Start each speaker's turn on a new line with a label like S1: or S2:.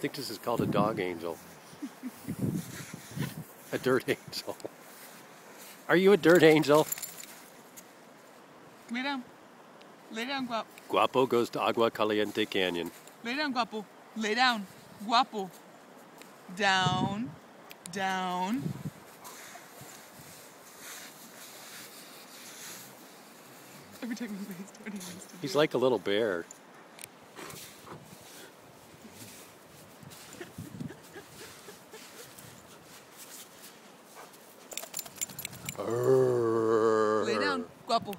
S1: think this is called a dog angel. a dirt angel. Are you a dirt angel?
S2: Lay down. Lay down, Guapo.
S1: Guapo goes to Agua Caliente Canyon.
S2: Lay down, Guapo. Lay down. Guapo. Down. Down. Every time he lays down, he lays down.
S1: He's like a little bear. Lay down, guapo.